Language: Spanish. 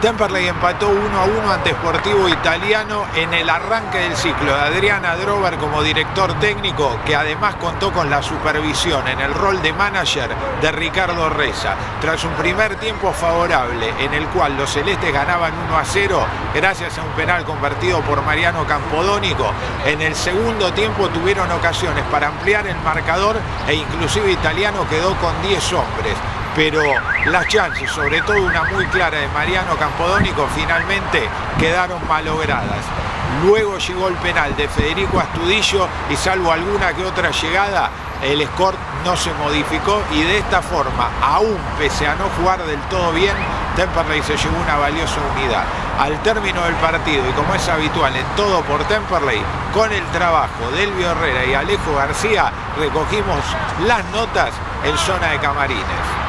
Temperley empató 1 a 1 ante Sportivo Italiano en el arranque del ciclo de Adriana Drover como director técnico, que además contó con la supervisión en el rol de manager de Ricardo Reza. Tras un primer tiempo favorable en el cual los celestes ganaban 1 a 0 gracias a un penal convertido por Mariano Campodónico, en el segundo tiempo tuvieron ocasiones para ampliar el marcador e inclusive Italiano quedó con 10 hombres pero las chances, sobre todo una muy clara de Mariano Campodónico, finalmente quedaron malogradas. Luego llegó el penal de Federico Astudillo y salvo alguna que otra llegada, el score no se modificó y de esta forma, aún pese a no jugar del todo bien, Temperley se llevó una valiosa unidad. Al término del partido y como es habitual en todo por Temperley, con el trabajo de Elvio Herrera y Alejo García, recogimos las notas en zona de camarines.